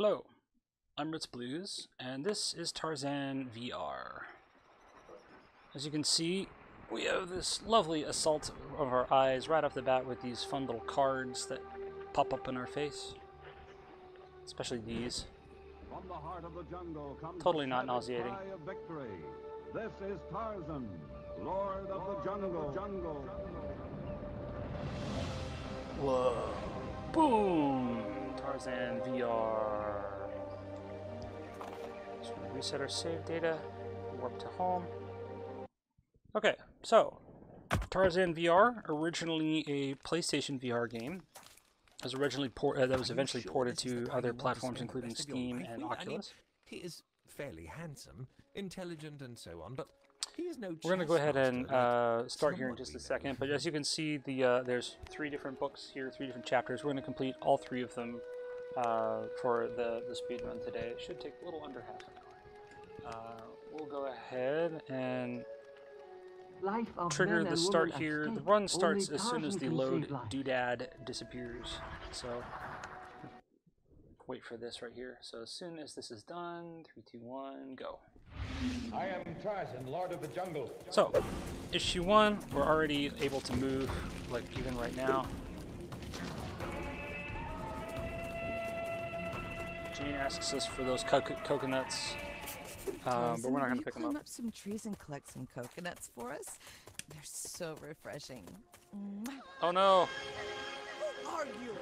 Hello, I'm Ritz Blues, and this is Tarzan VR. As you can see, we have this lovely assault of our eyes right off the bat with these fun little cards that pop up in our face. Especially these. The heart of the jungle Totally not nauseating. cry of victory. This is Tarzan, Lord of the jungle. jungle. Whoa. Boom! Tarzan VR. So we reset our save data, warp to home. Okay, so Tarzan VR, originally a PlayStation VR game, was originally por- uh, that was eventually sure ported this is the to other platforms, including rest of your Steam and with? I mean, Oculus. he is fairly handsome, intelligent, and so on, but he is no. We're going to go ahead and uh, start here in just a second. But as you can see, the uh, there's three different books here, three different chapters. We're going to complete all three of them uh, for the, the speed run today. It should take a little under half an hour. Uh, we'll go ahead and Life of trigger the start here. at The run starts as soon as the load doodad disappears. So wait for this right here. So as soon as this is done, three, two, one, go. I am Tarzan, Lord of the Jungle. So, issue one, we're already able to move, like even right now. Jane asks us for those co- coconuts, um, but we're not gonna pick them climb up. up some trees and collect some coconuts for us? They're so refreshing. Oh no! Who are you?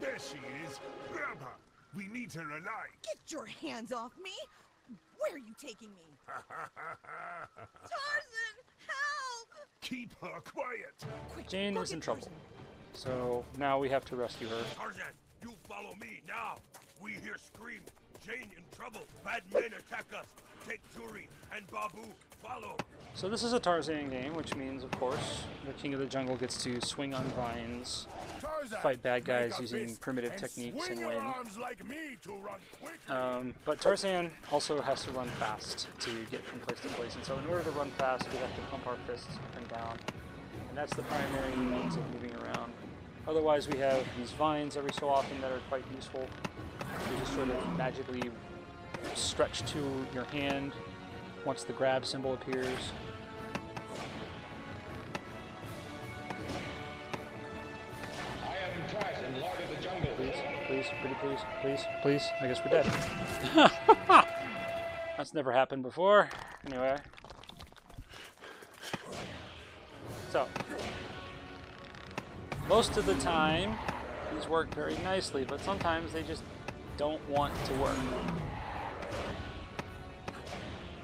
There she is. Grab her. We need her alive. Get your hands off me! Where are you taking me? Tarzan, help! Keep her quiet. Quick, Jane go is get in trouble. Tarzan. So now we have to rescue her. Tarzan, you follow me now. We hear scream. Jane in trouble. Bad men attack us. Take Turi and Babu. Follow. So this is a Tarzan game, which means, of course, the King of the Jungle gets to swing on vines, Tarzan, fight bad guys using primitive and techniques and win. like me to run. Um, but Tarzan also has to run fast to get from place to place, and so in order to run fast, we have to pump our fists up and down, and that's the primary means of moving around. Otherwise, we have these vines every so often that are quite useful. They just sort of magically stretch to your hand once the grab symbol appears. I am Tarzan, Lord of the Jungle. Please, please, pretty please, please, please. I guess we're dead. That's never happened before. Anyway. So, most of the time, these work very nicely, but sometimes they just don't want to work.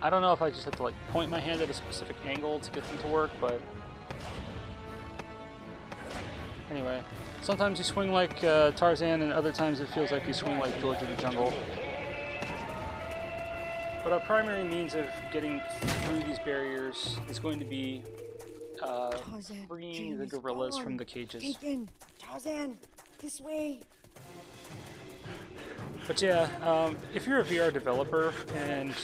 I don't know if I just have to like point my hand at a specific angle to get them to work, but Anyway, sometimes you swing like uh, Tarzan, and other times it feels like you swing like George of the Jungle. But our primary means of getting through these barriers is going to be uh, freeing the gorillas from the cages. Tarzan, this way. But yeah, um, if you're a VR developer and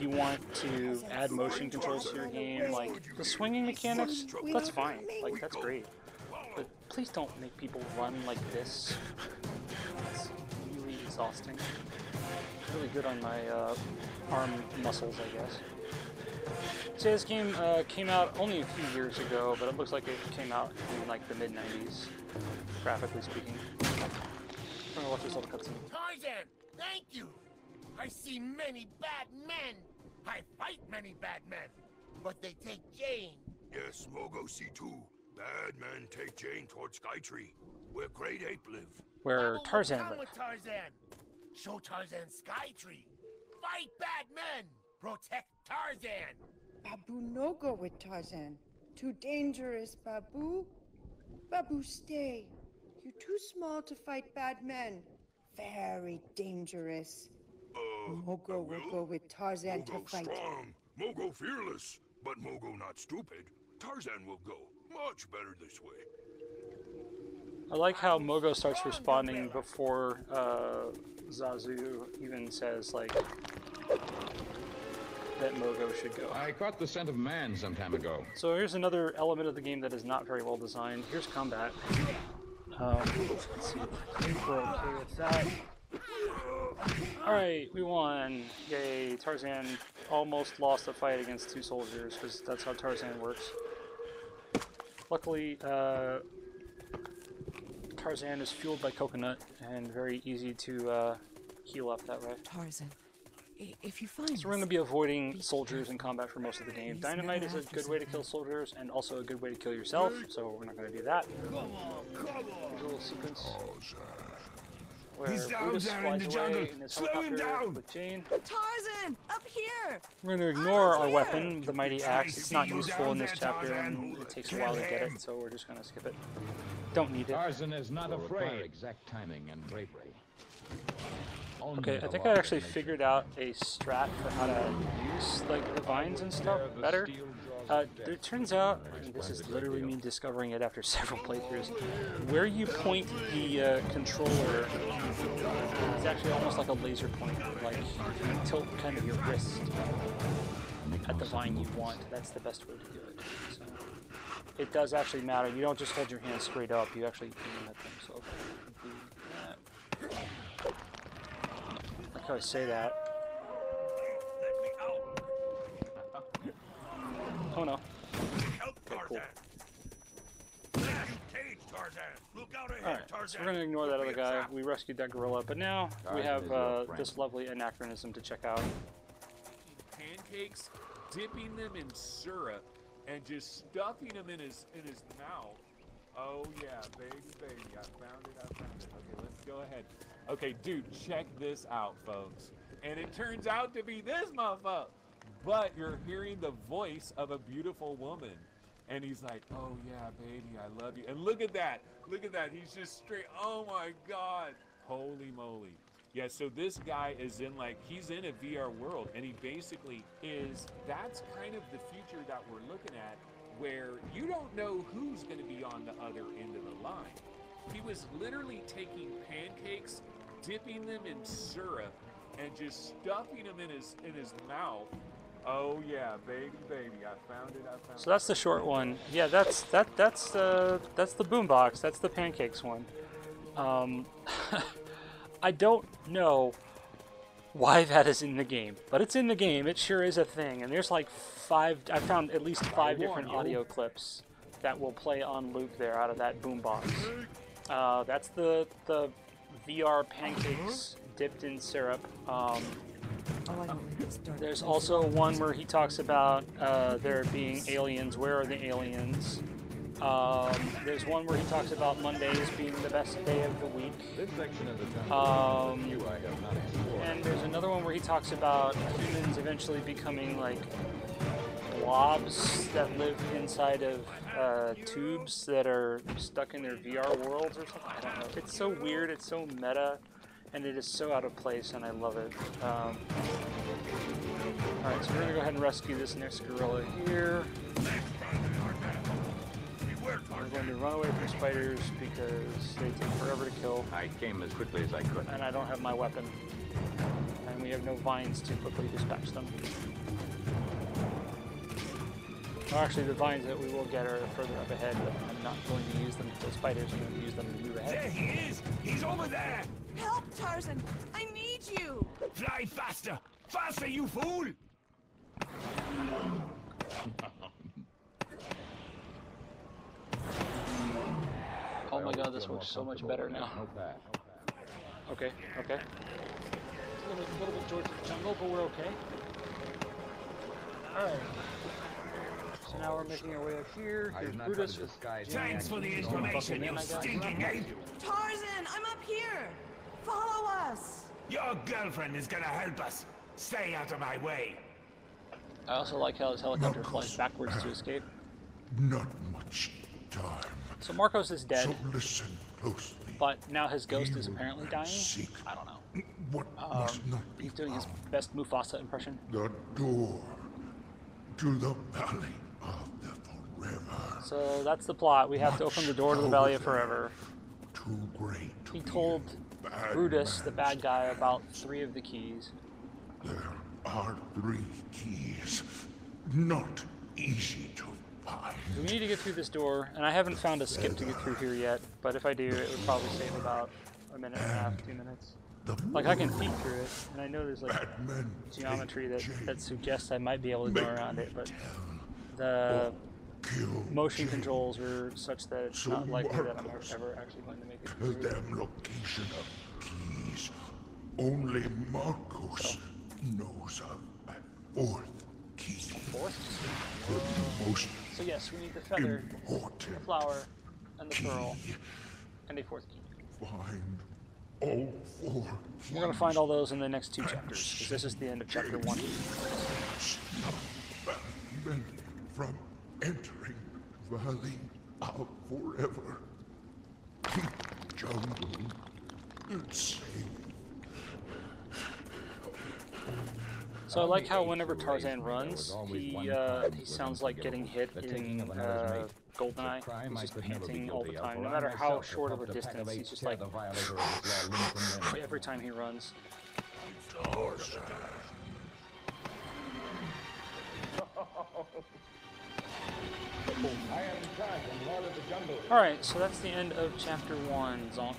you want to add motion controls to your game, like the swinging mechanics, that's fine. Like that's great. But please don't make people run like this. It's really exhausting. Really good on my uh, arm muscles, I guess. So this game uh, came out only a few years ago, but it looks like it came out in like the mid 90s, graphically speaking. I'm gonna watch this little cutscene. Tarzan, thank you. I see many bad men. I fight many bad men, but they take Jane. Yes, Mogo see too. Bad men take Jane towards Skytree, where Great Ape live. Where Babu, Tarzan come with Tarzan. Show Tarzan Skytree. Fight bad men. Protect Tarzan. Babu no go with Tarzan. Too dangerous, Babu. Babu, stay. You're too small to fight bad men. Very dangerous. Uh, Mogo I will go with Tarzan to Mogo fight. strong, Mogo fearless, but Mogo not stupid. Tarzan will go. Much better this way. I like how Mogo starts responding before uh, Zazu even says like that Mogo should go. I caught the scent of man some time ago. So here's another element of the game that is not very well designed. Here's combat. Um, let's see okay with that. Alright, we won. Yay, Tarzan almost lost the fight against two soldiers, because that's how Tarzan works. Luckily, uh, Tarzan is fueled by coconut and very easy to uh, heal up that way. Tarzan, if you find So we're going to be avoiding soldiers in combat for most of the game. He's Dynamite is a good way to kill soldiers and also a good way to kill yourself, so we're not going to do that. There's a little sequence oh, where He's down Brutus there in the jungle. in Slow him down. with Tarzan, up here! We're going to ignore our weapon, the mighty axe. It's not useful in this chapter, and it takes a while to get it, so we're just going to skip it. Don't need it. Tarzan is not Will afraid. exact timing and bravery. Okay, I think I actually figured out a strat for how to use like the vines and stuff There the better. Uh, it turns out, and this is literally me discovering it after several playthroughs, where you point the uh, controller is actually almost like a laser pointer. Like you tilt kind of your wrist at the vine you want. That's the best way to do it. So it does actually matter. You don't just hold your hand straight up. You actually aim at them. So. Like how I say that. Oh no. Help Okay, cool. Tarzan. Flash, Cage Tarzan. Look out ahead, Alright, Tarzan. so we're gonna ignore that other guy. trap. We rescued that gorilla, but now we have uh, this lovely anachronism to check out. pancakes, dipping them in syrup, and just stuffing them in his in his mouth. Oh yeah, baby, baby, I found it, I found it. Okay, let's go ahead. Okay, dude, check this out, folks. And it turns out to be this motherfucker. But you're hearing the voice of a beautiful woman. And he's like, oh yeah, baby, I love you. And look at that. Look at that. He's just straight. Oh my God. Holy moly. Yeah, so this guy is in like, he's in a VR world. And he basically is, that's kind of the future that we're looking at where you don't know who's going to be on the other end of the line. He was literally taking pancakes, dipping them in syrup, and just stuffing them in his in his mouth. Oh yeah, baby, baby, I found it. I found So that's the short one. Yeah, that's that that's uh, that's the boombox. That's the pancakes one. Um, I don't know why that is in the game, but it's in the game. It sure is a thing. And there's like five. I found at least five different audio clips that will play on loop there out of that boombox. Uh, that's the the VR pancakes dipped in syrup. Um, Oh, I don't like this dark there's also one where he talks about uh, there being aliens. Where are the aliens? Um, there's one where he talks about Mondays being the best day of the week. This section of the jungle Um, you I have not explored. And there's another one where he talks about humans eventually becoming like blobs that live inside of uh, tubes that are stuck in their VR worlds or something. I don't know. It's so weird. It's so meta, and it is so out of place, and I love it. Um, all right, so we're gonna go ahead and rescue this next gorilla here. We're going to run away from spiders because they take forever to kill. I came as quickly as I could. and I don't have my weapon. And we have no vines to quickly dispatch them. Well, actually, the vines that we will get are further up ahead, but I'm not going to use them to kill spiders. I'm going to use them to move There he is. He's over there. Help, Tarzan! I need you! Fly faster. Faster, you fool. Oh my god, this looks so much better now. No path. Okay, okay. A little, little bit towards the jungle, but we're okay. Alright. So now we're making our way up here. I Here's did not Brutus try to with disguise Thanks for the information, you I got you. stinking ape. Tarzan, I'm up here! Follow us! Your girlfriend is gonna help us. Stay out of my way. I also like how his helicopter flies backwards to escape. Not much time. So Marcos is dead. So listen closely. But now his ghost He is apparently dying. seek I don't know. What Um, must not be he's doing his best Mufasa impression. The door to the valley of the forever. So that's the plot. We have to open the door to the Valley of Forever. Too great. to He told Brutus, the bad guy, about three of the keys. There are three keys. Not easy to find. We need to get through this door, and I haven't found a skip to get through here yet. But if I do, it would probably save about a minute and a half, two minutes. Like I can peek through it, and I know there's like geometry that that suggests I might be able to go around it, but the motion controls are such that it's So not likely that I'm ever actually going to make it to through. them location of keys. Only Marcos oh. knows of a fourth key. Fourth? The most So yes, we need the feather, the flower, and the pearl, and a fourth key. find all four We're gonna find all those in the next two chapters, because this is the end of chapter one. Stop men from entering Valley of Forever. Keep jungle safe. So I like how whenever Tarzan runs, he uh, he sounds like getting hit in uh, Goldeneye. He's just panting all the time, no matter how short of a distance. He's just like every time he runs. I am Tarzan, Lord of the Jungle. All right, so that's the end of chapter one, Zonk.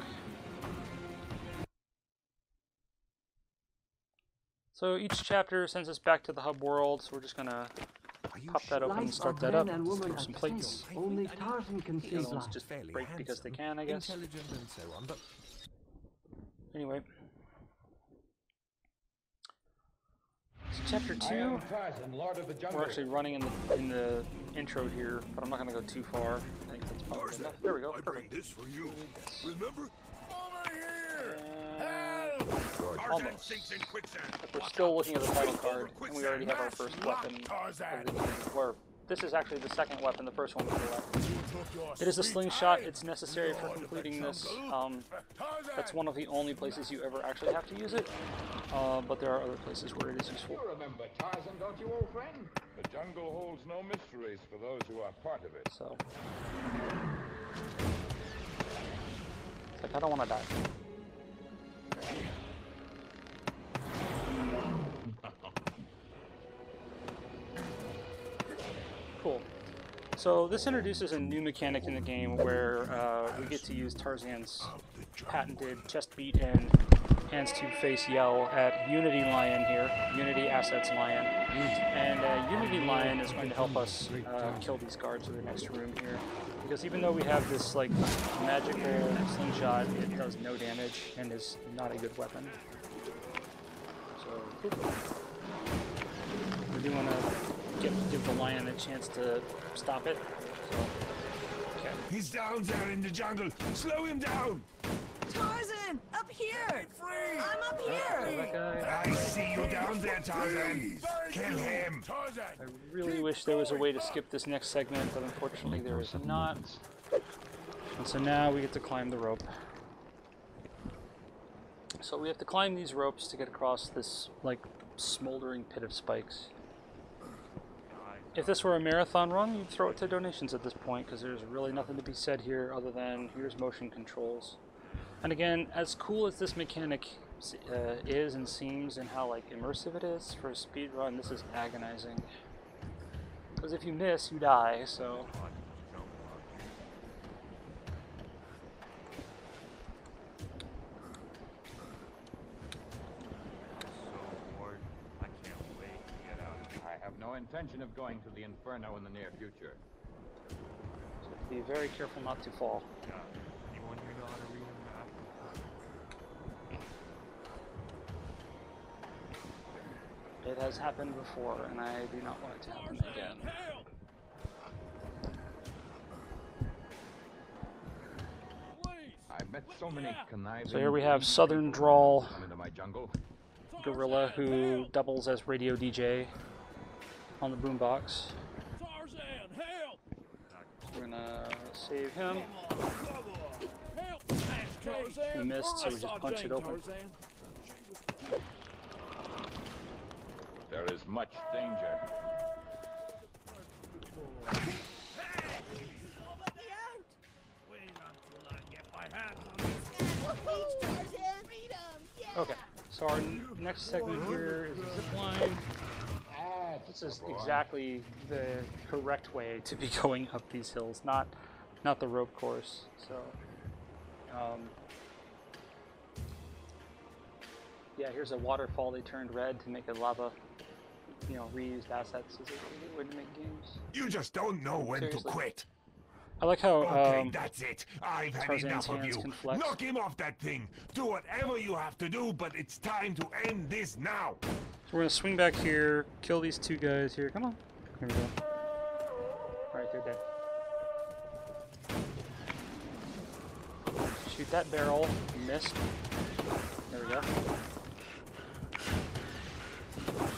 So each chapter sends us back to the hub world. So we're just gonna pop that open and start that up. and Throw some plates. Only Tarzan can The save other ones just break because they can, I guess. Intelligent and so on, but Anyway. So chapter two, am Tarzan, Lord of the Jungle. we're actually running in the in the intro here, but I'm not gonna go too far. I think that's probably enough. There we go. I bring this for you. Remember? Uh, almost. But we're still looking at the title card, and we already have our first weapon of the game. Where this is actually the second weapon. The first one was the weapon. It is a slingshot. It's necessary for completing this. Um, that's one of the only places you ever actually have to use it. Uh, but there are other places where it is useful. You remember Tarzan, don't you, old friend? The jungle holds no mysteries for those who are part of it. So, it's like I don't want to die. So this introduces a new mechanic in the game where uh, we get to use Tarzan's patented chest beat and hands to face yell at Unity Lion here, Unity Assets Lion, and uh, Unity Lion is going to help us uh, kill these guards in the next room here. Because even though we have this like magical slingshot, it does no damage and is not a good weapon. So we do want to give, give the lion a chance to stop it. So, okay. He's down there in the jungle. Slow him down. Tarzan, up here! I'm up here! that. I see you down there, Tarzan. Kill him. Tarzan. I really wish there was a way to skip this next segment, but unfortunately there is not. And so now we get to climb the rope. So we have to climb these ropes to get across this like smoldering pit of spikes. If this were a marathon run, you'd throw it to donations at this point because there's really nothing to be said here other than here's motion controls. And again, as cool as this mechanic uh, is and seems and how like immersive it is for a speed run, this is agonizing. Because if you miss, you die, so... I have no intention of going to the Inferno in the near future. Be very careful not to fall. It has happened before, and I do not want it to happen again. I've met so many conniving. So here we have Southern Drawl come into my jungle. Gorilla who doubles as radio DJ on the boombox. We're gonna save him. We missed, so we just punch it open. There is much danger. Okay, so our next segment here is a zip line. This is exactly the correct way to be going up these hills, not not the rope course. So, um, yeah, here's a waterfall they turned red to make a lava, you know, reused assets. Is a good way to make games? You just don't know when Seriously. to quit. I like how Okay, um, that's it. I've had Tarzan's enough of you. Knock him off that thing. Do whatever you have to do, but it's time to end this now. We're gonna swing back here, kill these two guys here. Come on. Here we go. Alright, they're dead. Shoot that barrel. Missed. There we go.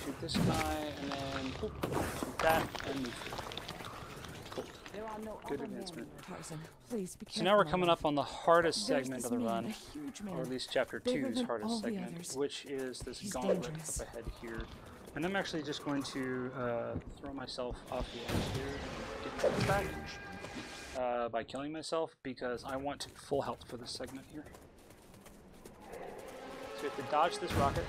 Shoot this guy, and then boop, shoot that, and move. Cool. Good advancement. Tarzan, please be So now we're coming up on the hardest There's segment of the run, a huge man, or at least chapter two's hardest segment, which is this He's gauntlet dangerous. up ahead here. And I'm actually just going to uh, throw myself off the edge here and get back uh, by killing myself because I want full health for this segment here. So we have to dodge this rocket.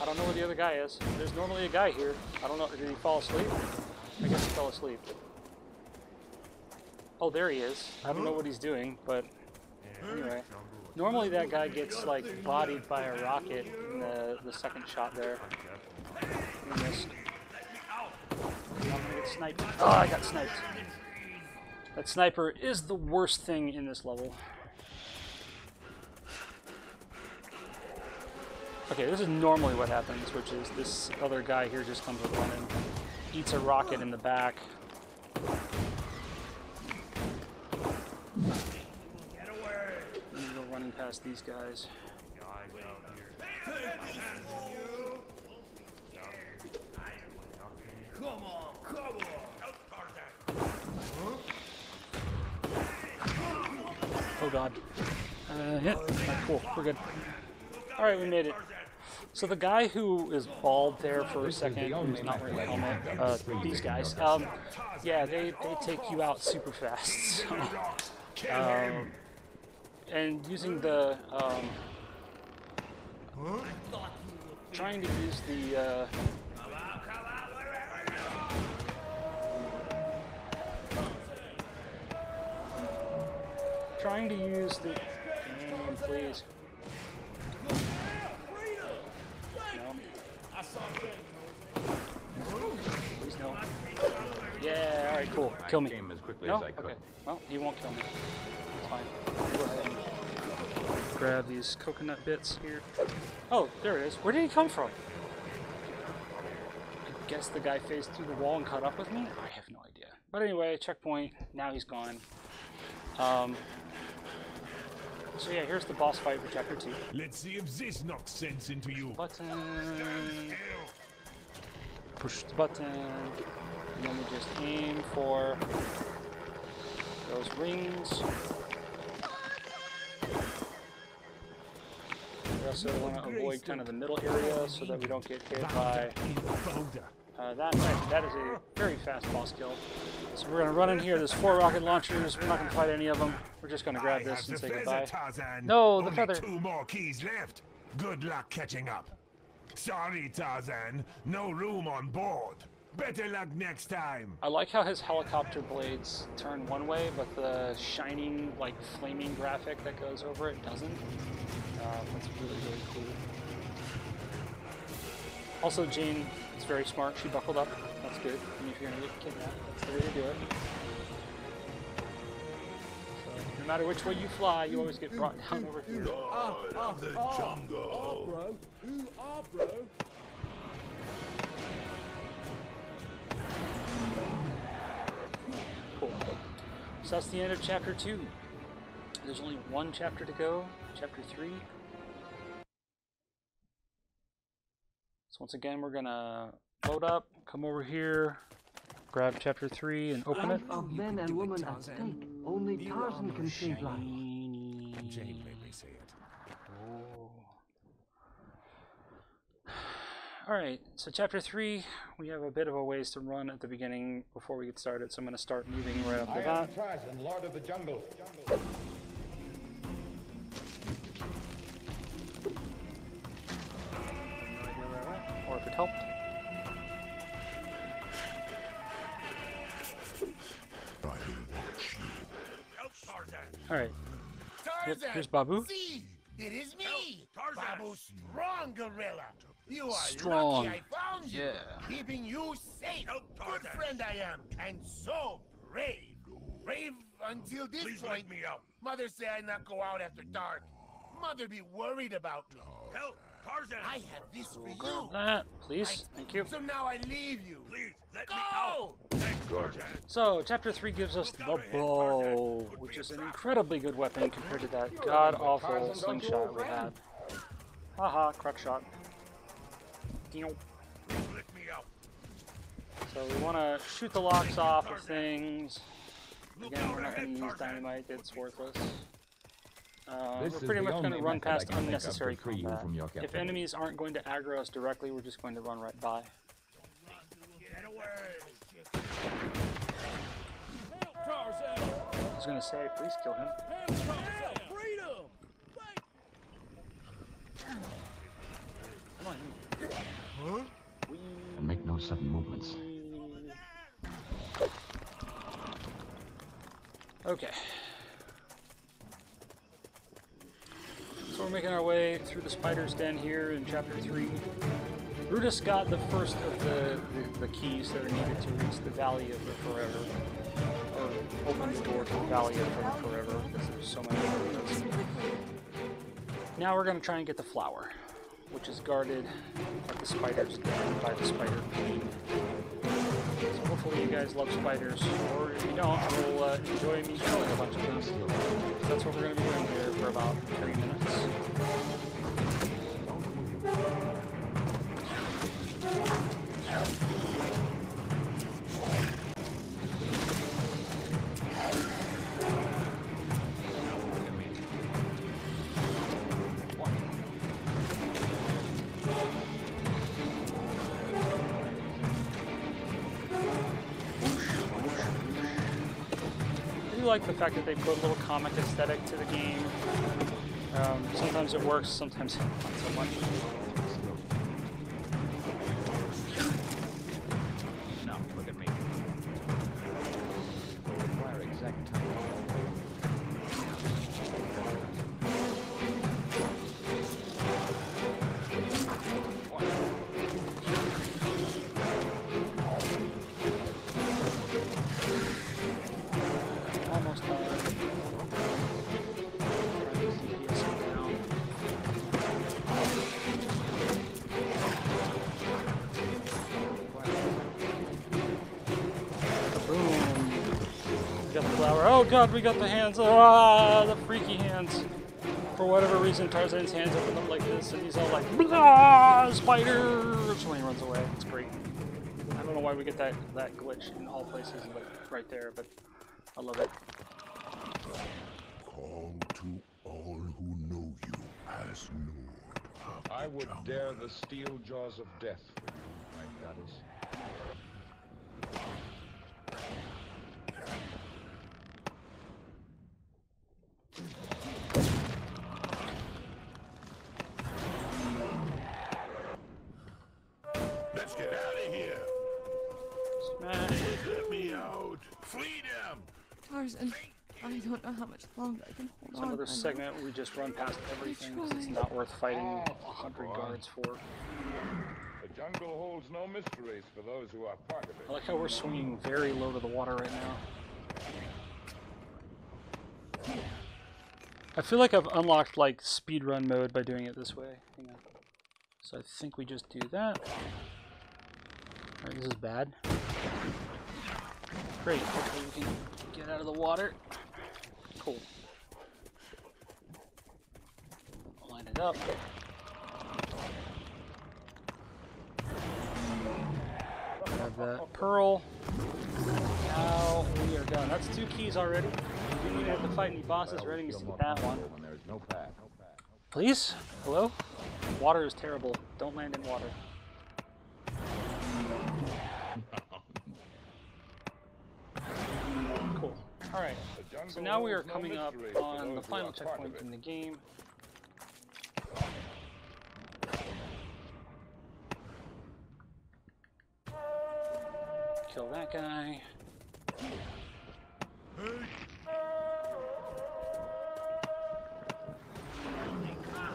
I don't know where the other guy is. There's normally a guy here. I don't know. Did he fall asleep? I guess he fell asleep. Oh, there he is. I don't know what he's doing, but anyway. Normally that guy gets like bodied by a rocket in the, the second shot there. He missed. I'm gonna get sniped. Oh, I got sniped. That sniper is the worst thing in this level. Okay, this is normally what happens, which is this other guy here just comes running, eats a rocket in the back. And you go running past these guys. Come on, come on. Oh god. Uh, yeah, alright, cool, we're good. Alright, we made it. So the guy who is bald there for a second, who's not wearing a helmet, uh, these guys, um, yeah, they, they take you out super fast. Um, and using the, um, trying to use the, uh, trying to use the, mm, please. Please no. Yeah, alright, cool. Kill me. as quickly no? as I could. Okay. Well, he won't kill me. It's fine. Go ahead and grab these coconut bits here. Oh, there it is. Where did he come from? I guess the guy phased through the wall and caught up with me? I have no idea. But anyway, checkpoint. Now he's gone. Um, so yeah, here's the boss fight for chapter 2. Let's see if this knocks sense into you. Button. Push the button. And then we just aim for those rings. We also want to avoid kind of the middle area so that we don't get hit by uh, that. That is a very fast boss kill. So we're going to run in here. There's four rocket launchers. We're not going to fight any of them. We're just going to grab this and say goodbye. Tarzan. No, the Only feather. two more keys left. Good luck catching up. Sorry, Tarzan. No room on board. Better luck next time. I like how his helicopter blades turn one way, but the shining, like, flaming graphic that goes over it doesn't. Uh, that's really, really cool. Also, Jane is very smart. She buckled up. That's good. I mean, if you're gonna get kidnapped, that's the way to do it. So, no matter which way you fly, you always get brought down over here. Lord of the jungle. bro. Who are bro? Cool. So that's the end of chapter two. There's only one chapter to go, chapter three. So once again, we're gonna load up, come over here, grab chapter three, and open it. Life of men and women at stake. Only Tarzan can save life. Jane made me say it. Oh. All right, so chapter three, we have a bit of a ways to run at the beginning before we get started, so I'm gonna start moving right off I the am bat. Tarzan, Lord of the Jungle. Or Help All right. Yep, Tarzan. here's Babu. See, It is me, Babu Strong Gorilla. You are Strong. lucky I found you. Yeah. Keeping you safe. Good friend I am, and so brave. Brave until this Please point. let me out. Mother say I not go out after dark. Mother be worried about me. Help! Tarzan! I have this for you. Grab that, please. Thank you. So now I leave you. Please, let Go! me out! Thanks, So, chapter 3 gives us the bow, which is an incredibly good weapon compared to that god awful slingshot we had. Haha, crack shot. Let me out. So, we want to shoot the locks off of things. Again, we're not going to use dynamite, it's worthless. Uh, we're pretty much going to run past can think of to unnecessary you combat. If enemies aren't going to aggro us directly, we're just going to run right by. I was going to say, please kill him. Come on, you. And make no sudden movements. Okay. We're making our way through the spider's den here in chapter 3. Brutus got the first of the, the, the keys that are needed to reach the Valley of the Forever. Or open the door to the Valley of the Forever, because there's so many. Now we're going to try and get the flower, which is guarded at the spider's den by the spider queen. Hopefully you guys love spiders, or if you don't, you'll uh, enjoy me killing a bunch of them. That's what we're going to be doing here for about three minutes. Like the fact that they put a little comic aesthetic to the game. Um, sometimes it works, sometimes not so much. We got the flower. Oh god, we got the hands. Ah, the freaky hands. For whatever reason, Tarzan's hands open up like this, and he's all like, "Blah, spiders! When he runs away, it's great. I don't know why we get that that glitch in all places, but right there, but I love it. Call to all who know you as Lord. I would dare the steel jaws of death for you, my goddess. Tarzan, I don't know how much longer I can hold Some on. other I know. segment where we just run past everything 'cause it's not worth fighting oh, a hundred guards for. The jungle holds no mysteries for those who are part of I it. like how we're swinging very low to the water right now. I feel like I've unlocked like speedrun mode by doing it this way. Hang on. So I think we just do that. Alright, this is bad. Great, hopefully we can get out of the water. Cool. Line it up. Grab that oh, pearl. Now we are done. That's two keys already. We didn't even have to fight any bosses or enemies to get that one. There is no path. Please? Hello? Water is terrible. Don't land in water. Cool. Alright. So now we are coming up on the final checkpoint in the game. Kill that guy.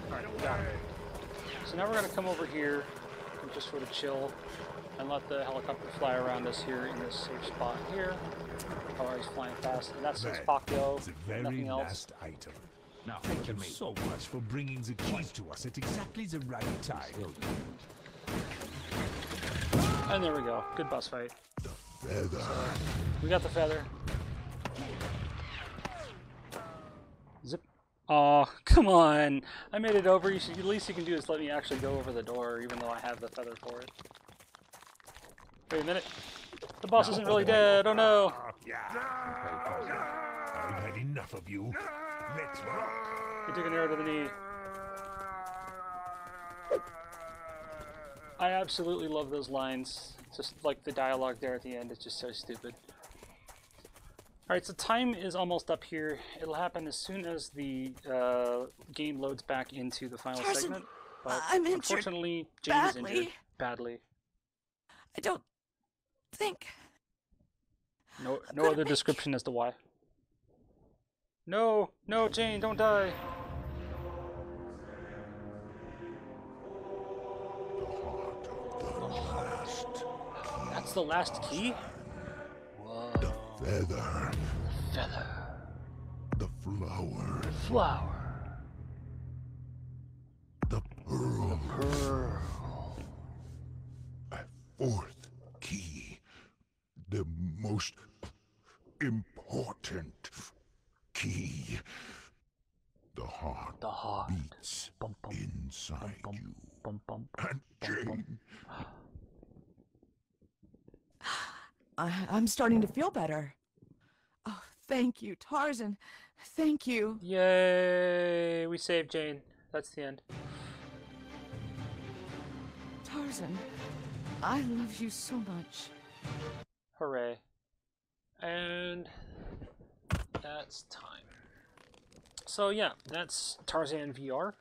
Alright, got it. So now we're going to come over here just sort of chill and let the helicopter fly around us here in this safe spot here. Oh, he's flying fast. And that's his That Pakyo, is the very nothing else. last item. Now, Thank you so much for bringing the keys to us at exactly the right time. And there we go. Good boss fight. The Feather. We got the feather. Oh, come on. I made it over. You should, the least you can do is let me actually go over the door, even though I have the feather for it. Wait a minute. The boss isn't really dead. Oh no. Yeah. I've had enough of you. Let's rock. He took an arrow to the knee. I absolutely love those lines. Just like the dialogue there at the end, it's just so stupid. Alright, so time is almost up here. It'll happen as soon as the uh, game loads back into the final Tarzan, segment. But I'm injured unfortunately, Jane is injured badly. badly. I don't think. No, no other description as to why. No, no, Jane, don't die. That's the last key? Feather. Feather. The flower. Flower. The pearl. Pearl. A fourth key. The most important key. The heart, The heart. beats Bum, bum, inside bum, you. And Jane, I, I'm starting to feel better. Oh, thank you, Tarzan. Thank you. Yay! We saved Jane. That's the end. Tarzan, I love you so much. Hooray. And that's time. So yeah, that's Tarzan VR.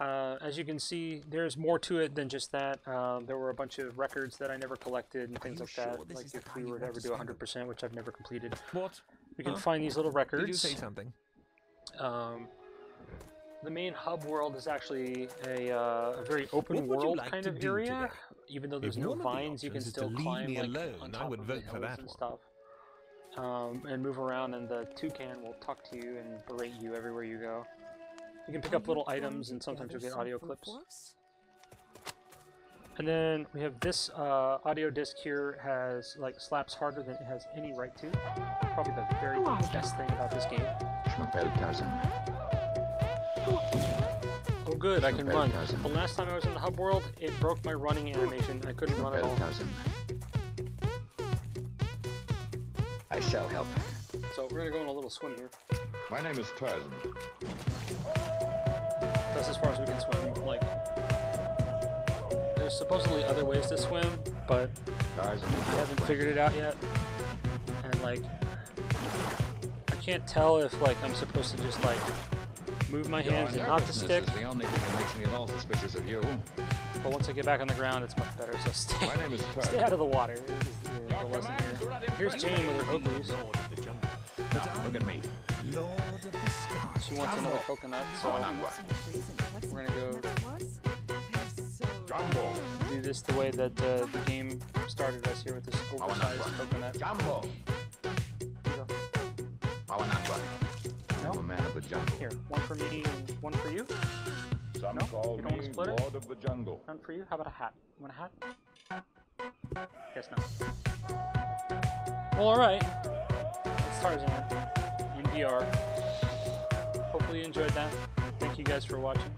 Uh, as you can see, there's more to it than just that. Um, there were a bunch of records that I never collected and things like sure that. Like if we were to ever do 100%, which I've never completed. What? We can Huh? find these little records. Did you say something? Um, the main hub world is actually a, uh, a very open What would you world like kind of area. Even though there's If no of the vines, you can options is to still leave climb me like, alone, on I top would of the vote for that and one. stuff. Um, and move around, and the toucan will talk to you and berate you everywhere you go. You can pick up little items, and sometimes you'll get audio clips. And then we have this uh, audio disc here has like slaps harder than it has any right to. Probably the very best thing about this game. Oh good, I can run. The last time I was in the hub world, it broke my running animation. I couldn't run at all. I shall help. So we're gonna go on a little swim here. My name is Tarzan. That's as far as we can swim. Like, there's supposedly other ways to swim, but Tarzan. I haven't figured it out yet. And like, I can't tell if like I'm supposed to just like move my hands and not the stick. the only thing that makes me at all suspicious of you. But once I get back on the ground, it's much better. So stay, My name is stay out of the water. Is the, uh, the lesson here. Here's Jane with her Oakleys. Now, look at me. Lord of the Skies. She wants another coconut, so we're gonna go Jumbo. do this the way that uh, the game started us here with this oversized coconut. Jumbo. No? I'm a man of the jungle. Here, one for me and one for you. Some No? call You don't me split it? Lord of the Jungle. None for you. How about a hat? You want a hat? Guess not. Well, all right. It's Tarzan in VR. Hopefully you enjoyed that. Thank you guys for watching.